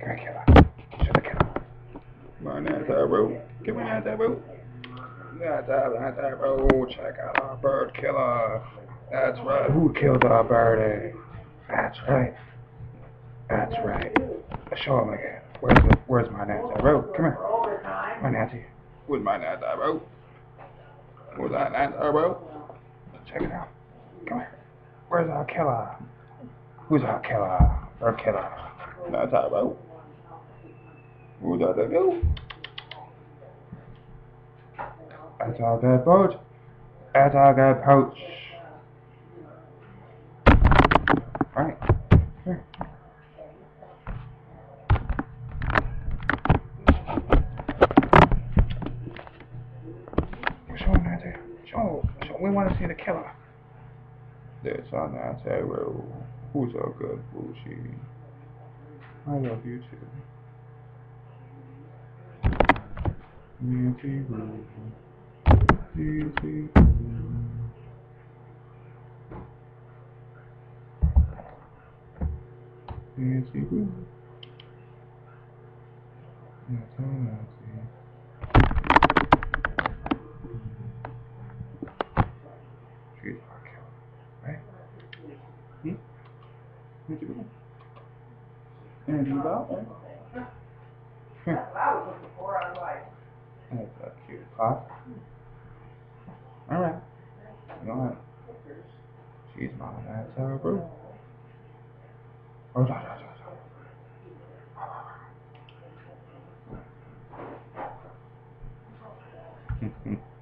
Come here, killer. Shoot the killer. Come on, that's our bro. Give me that, bro. That's bro. Check out our bird killer. That's right. Who killed our birdie? That's right. That's right. Show him again. Where's the, where's my Nancy bro? Come here. My Nancy. Where's my Nancy bro? Where's that Nancy bro? Check it out. Come here. Where's our killer? Who's our killer? Our killer. That's our bro. Who's that go? That's our good boat. That's our good poach. Alright. Here. Show him that. Show, show. We want to see the killer. There's on that table. Who's a good bougie? I love you too. Nancy Rose. Nancy Rose. Nancy Rose. That's all Nancy. She's our killer, right? Hmm? Where'd you go? And you go? That's pop. Alright. Go ahead. She's mine. That's our boo. Oh, no, no, no, no.